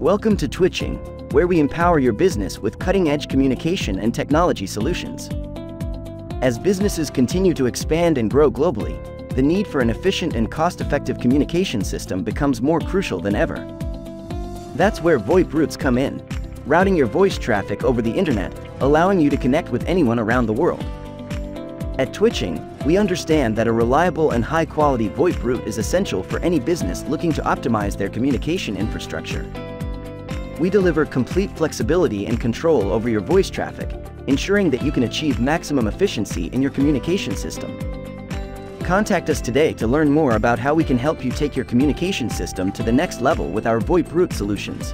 Welcome to Twiching, where we empower your business with cutting-edge communication and technology solutions. As businesses continue to expand and grow globally, the need for an efficient and cost-effective communication system becomes more crucial than ever. That's where VoIP routes come in, routing your voice traffic over the internet, allowing you to connect with anyone around the world. At Twiching, we understand that a reliable and high-quality VoIP route is essential for any business looking to optimize their communication infrastructure. We deliver complete flexibility and control over your voice traffic, ensuring that you can achieve maximum efficiency in your communication system. Contact us today to learn more about how we can help you take your communication system to the next level with our VoIP route solutions.